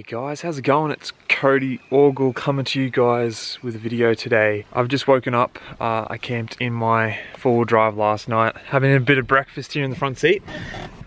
G'day guys, how's it going? It's Codey Orgill coming to you guys with a video today. I've just woken up, uh, I camped in my four-wheel drive last night, having a bit of breakfast here in the front seat.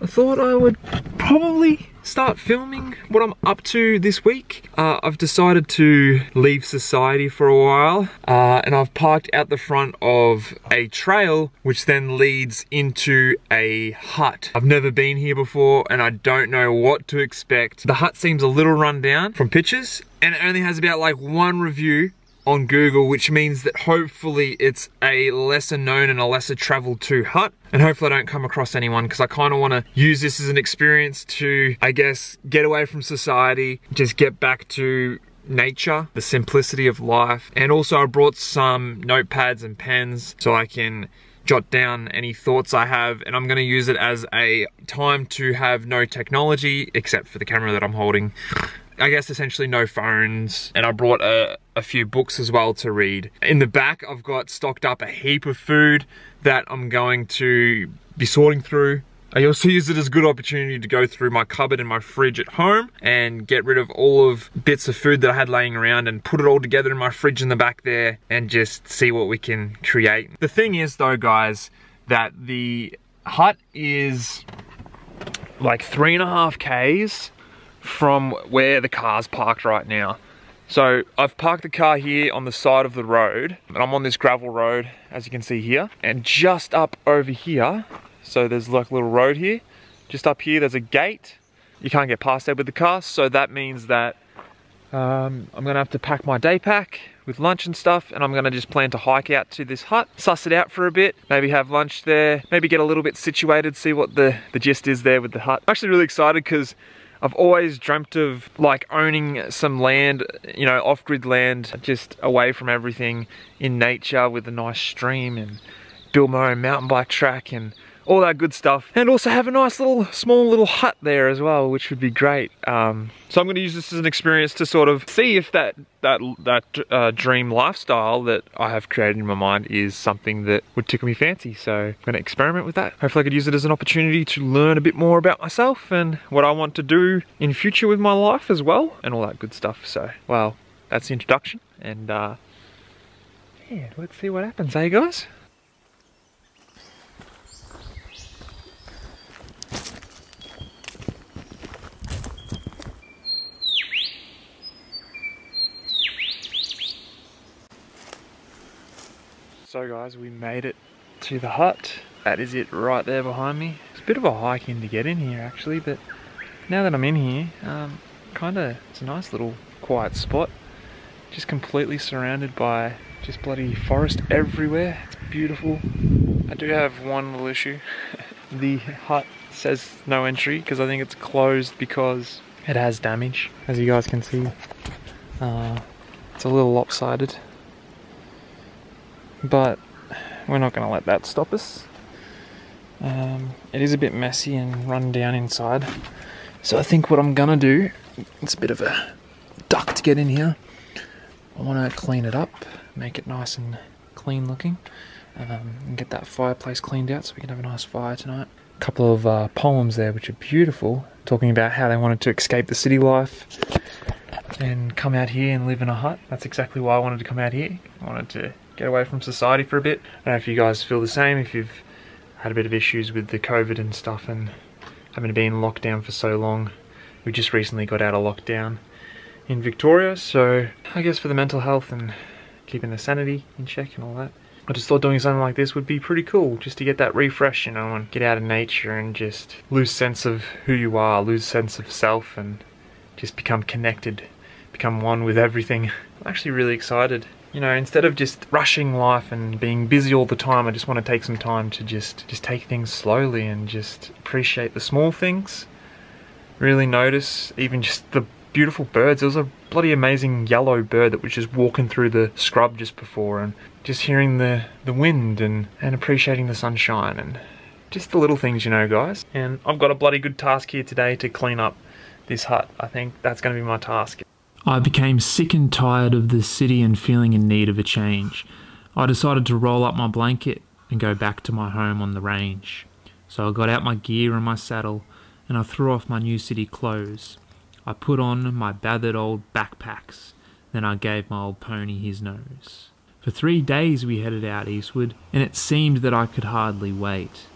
I thought I would probably start filming what I'm up to this week. Uh, I've decided to leave society for a while uh, and I've parked out the front of a trail which then leads into a hut. I've never been here before and I don't know what to expect. The hut seems a little run down from pictures and it only has about like one review on Google, which means that hopefully it's a lesser known and a lesser traveled to hut. And hopefully I don't come across anyone because I kind of want to use this as an experience to, I guess, get away from society, just get back to nature, the simplicity of life. And also I brought some notepads and pens so I can jot down any thoughts I have and I'm gonna use it as a time to have no technology except for the camera that I'm holding I guess essentially no phones and I brought a, a few books as well to read. In the back I've got stocked up a heap of food that I'm going to be sorting through. I also use it as a good opportunity to go through my cupboard and my fridge at home and get rid of all of bits of food that I had laying around and put it all together in my fridge in the back there and just see what we can create. The thing is though guys, that the hut is like three and a half Ks from where the car's parked right now. So I've parked the car here on the side of the road and I'm on this gravel road as you can see here. And just up over here so there's like a little road here. Just up here there's a gate. You can't get past there with the car so that means that um, I'm gonna have to pack my day pack with lunch and stuff and I'm gonna just plan to hike out to this hut suss it out for a bit maybe have lunch there maybe get a little bit situated see what the the gist is there with the hut. I'm actually really excited because I've always dreamt of like owning some land, you know, off-grid land, just away from everything in nature with a nice stream and build my own mountain bike track and all that good stuff. And also have a nice little, small little hut there as well, which would be great. Um, so I'm gonna use this as an experience to sort of see if that, that, that uh, dream lifestyle that I have created in my mind is something that would tickle me fancy. So I'm gonna experiment with that. Hopefully I could use it as an opportunity to learn a bit more about myself and what I want to do in future with my life as well and all that good stuff. So, well, that's the introduction and uh, yeah, let's see what happens, eh guys? So guys, we made it to the hut. That is it right there behind me. It's a bit of a hike in to get in here actually, but now that I'm in here, um, kind of, it's a nice little quiet spot. Just completely surrounded by just bloody forest everywhere. It's beautiful. I do have one little issue. the hut says no entry because I think it's closed because it has damage. As you guys can see, uh, it's a little lopsided but we're not going to let that stop us. Um, it is a bit messy and run down inside, so I think what I'm going to do, it's a bit of a duck to get in here. I want to clean it up, make it nice and clean looking, um, and get that fireplace cleaned out so we can have a nice fire tonight. A couple of uh, poems there which are beautiful, talking about how they wanted to escape the city life and come out here and live in a hut. That's exactly why I wanted to come out here. I wanted to get away from society for a bit. I don't know if you guys feel the same, if you've had a bit of issues with the COVID and stuff and having to be in lockdown for so long. We just recently got out of lockdown in Victoria, so I guess for the mental health and keeping the sanity in check and all that. I just thought doing something like this would be pretty cool, just to get that refresh, you know, and get out of nature and just lose sense of who you are, lose sense of self and just become connected, become one with everything. I'm actually really excited you know, instead of just rushing life and being busy all the time, I just want to take some time to just just take things slowly and just appreciate the small things. Really notice even just the beautiful birds. There was a bloody amazing yellow bird that was just walking through the scrub just before and just hearing the, the wind and, and appreciating the sunshine and just the little things, you know, guys. And I've got a bloody good task here today to clean up this hut. I think that's going to be my task. I became sick and tired of the city and feeling in need of a change. I decided to roll up my blanket and go back to my home on the range. So I got out my gear and my saddle and I threw off my new city clothes. I put on my battered old backpacks, then I gave my old pony his nose. For three days we headed out eastward, and it seemed that I could hardly wait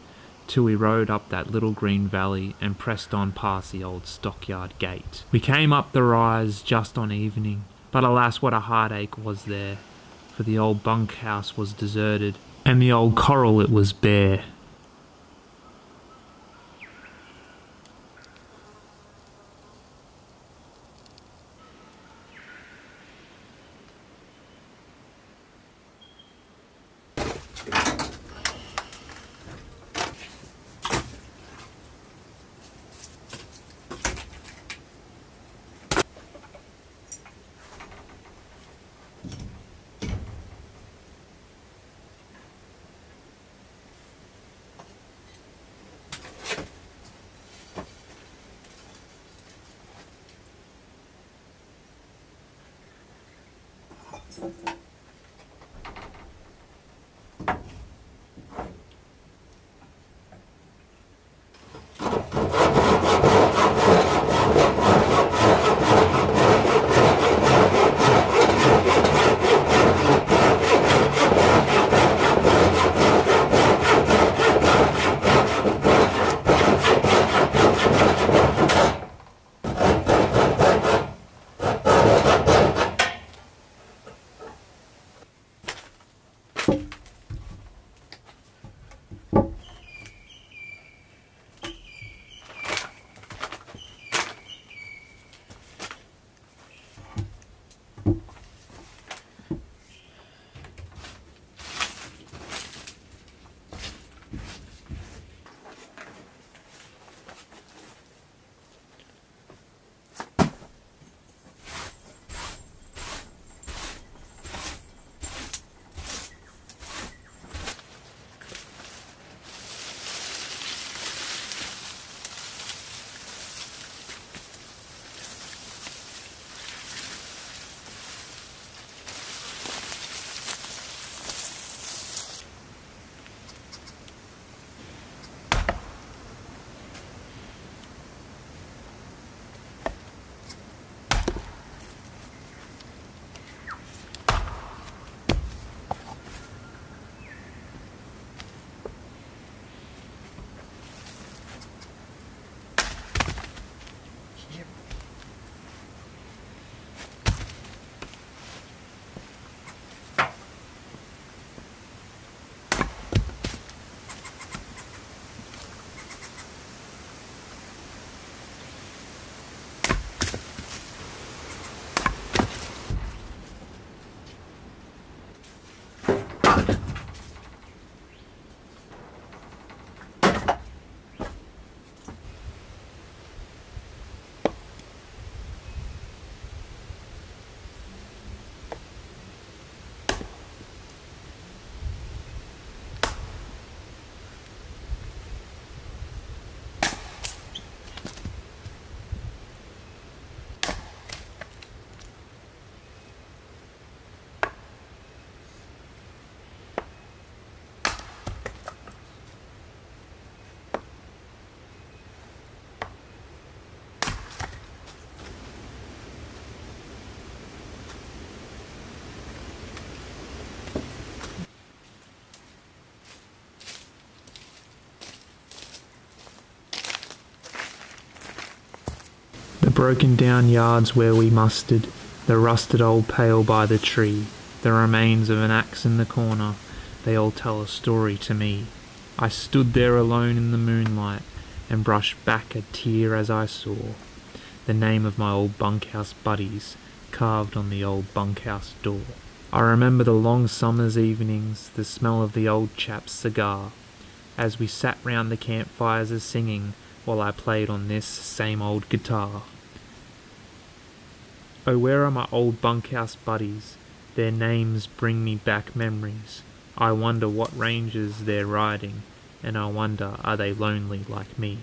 till we rode up that little green valley and pressed on past the old stockyard gate. We came up the rise just on evening, but alas, what a heartache was there, for the old bunkhouse was deserted, and the old corral it was bare. The broken down yards where we mustered, the rusted old pail by the tree, the remains of an axe in the corner, they all tell a story to me. I stood there alone in the moonlight and brushed back a tear as I saw the name of my old bunkhouse buddies carved on the old bunkhouse door. I remember the long summer's evenings, the smell of the old chap's cigar, as we sat round the campfires a singing while I played on this same old guitar. Oh, where are my old bunkhouse buddies? Their names bring me back memories. I wonder what ranges they're riding, and I wonder are they lonely like me?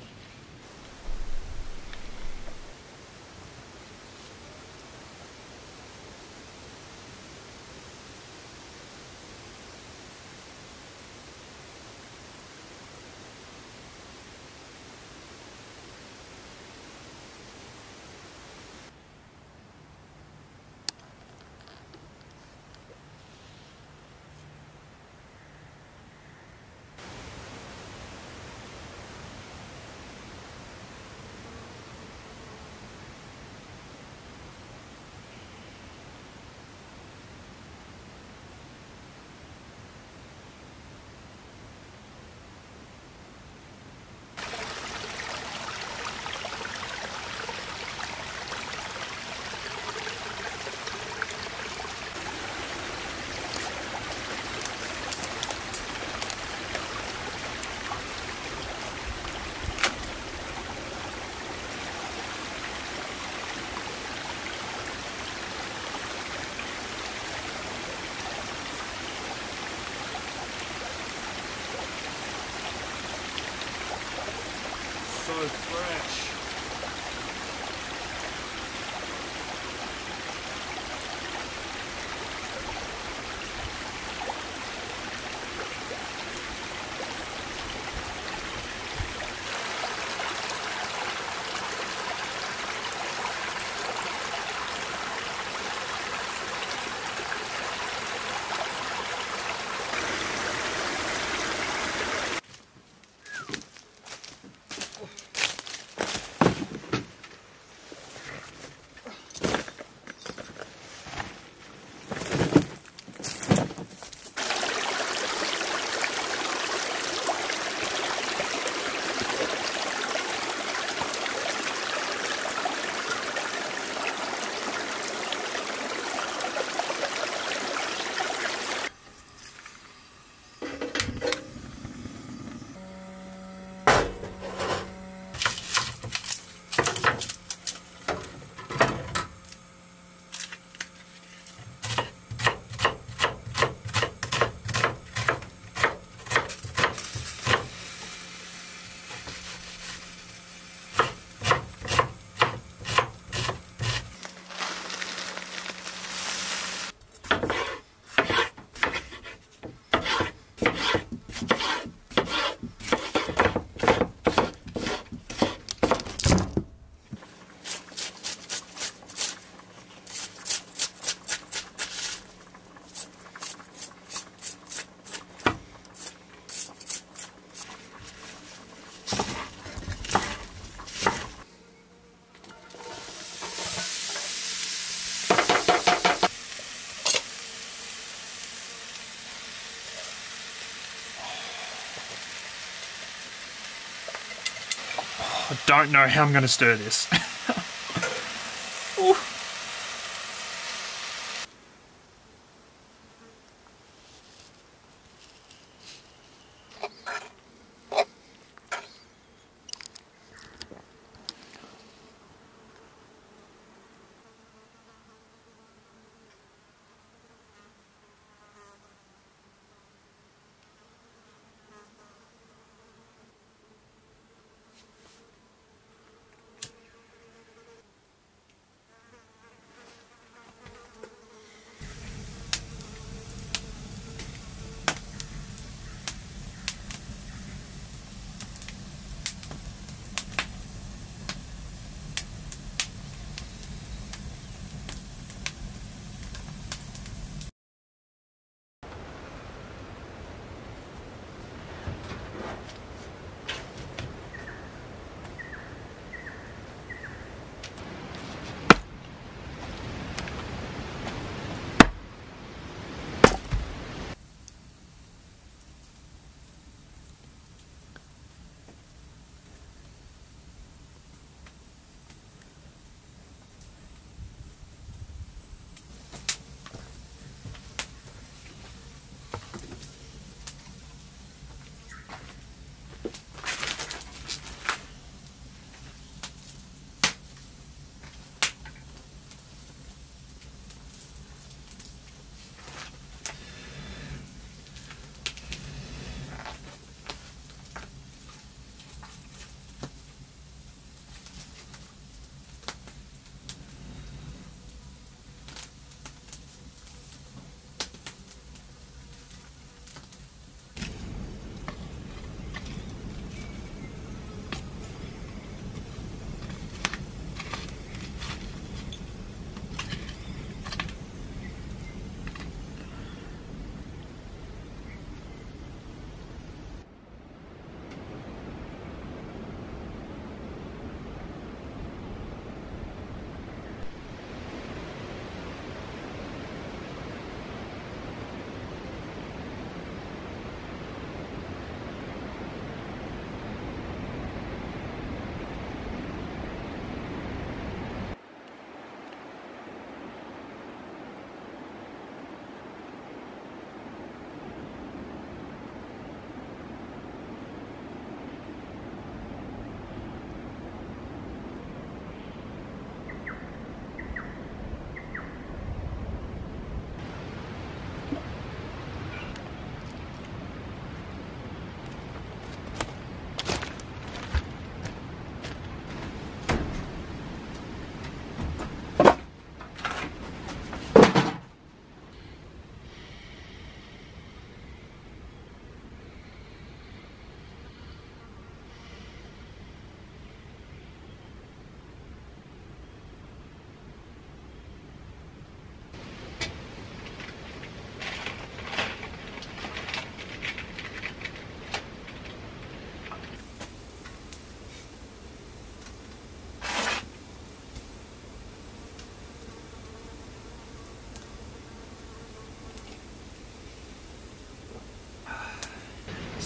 Don't know how I'm going to stir this.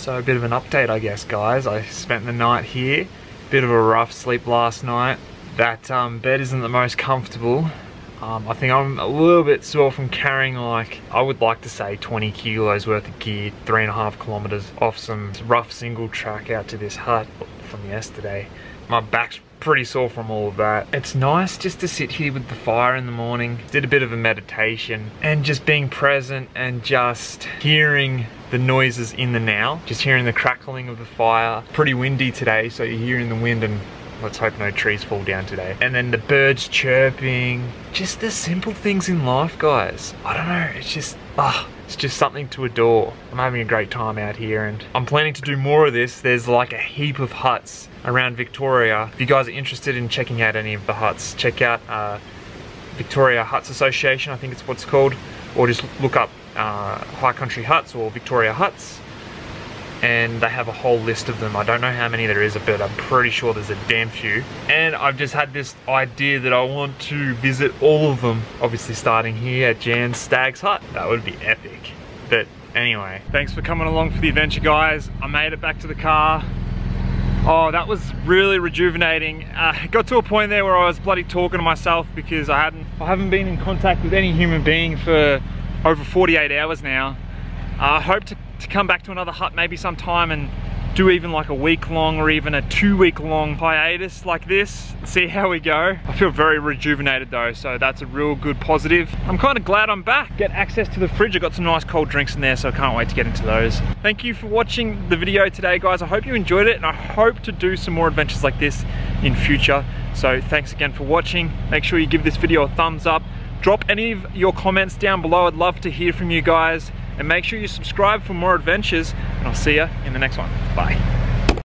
So a bit of an update I guess guys. I spent the night here. Bit of a rough sleep last night. That um, bed isn't the most comfortable. Um, I think I'm a little bit sore from carrying like, I would like to say 20 kilos worth of gear, three and a half kilometers off some rough single track out to this hut from yesterday. My back's pretty sore from all of that. It's nice just to sit here with the fire in the morning, did a bit of a meditation and just being present and just hearing the noises in the now, just hearing the crackling of the fire. Pretty windy today, so you're hearing the wind and Let's hope no trees fall down today. And then the birds chirping. Just the simple things in life, guys. I don't know, it's just, ah, it's just something to adore. I'm having a great time out here and I'm planning to do more of this. There's like a heap of huts around Victoria. If you guys are interested in checking out any of the huts, check out uh, Victoria Huts Association, I think it's what it's called. Or just look up uh, High Country Huts or Victoria Huts and they have a whole list of them. I don't know how many there is, but I'm pretty sure there's a damn few. And I've just had this idea that I want to visit all of them, obviously starting here at Jan's Stag's Hut. That would be epic. But anyway, thanks for coming along for the adventure, guys. I made it back to the car. Oh, that was really rejuvenating. Uh, got to a point there where I was bloody talking to myself because I hadn't, I haven't been in contact with any human being for over 48 hours now. I hope to to come back to another hut maybe sometime and do even like a week long or even a two week long hiatus like this see how we go. I feel very rejuvenated though so that's a real good positive. I'm kind of glad I'm back. Get access to the fridge. I got some nice cold drinks in there so I can't wait to get into those. Thank you for watching the video today guys. I hope you enjoyed it and I hope to do some more adventures like this in future. So thanks again for watching. Make sure you give this video a thumbs up. Drop any of your comments down below. I'd love to hear from you guys and make sure you subscribe for more adventures and I'll see you in the next one. Bye.